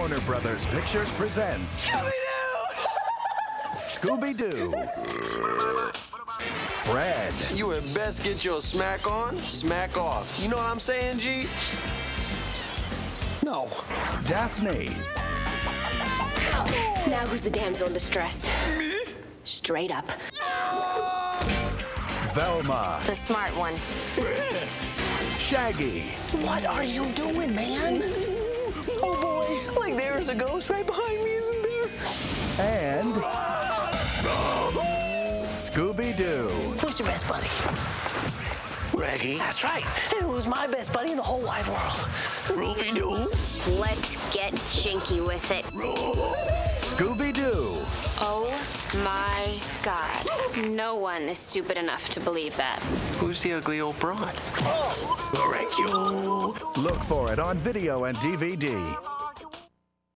Warner Brothers Pictures presents Scooby Doo. Fred, You had best get your smack on, smack off. You know what I'm saying, G? No. Daphne, Now who's the damsel in distress? Me? Straight up. Velma, The smart one. Shaggy, What are you doing, man? Oh boy, like there's a ghost right behind me, isn't there? and Scooby Doo. Who's your best buddy? Reggie. That's right. And who's my best buddy in the whole wide world? Ruby Doo. Let's get jinky with it. Scooby Doo. Oh my god. No one is stupid enough to believe that. Who's the ugly old broad? Thank you. Look for it on video and DVD.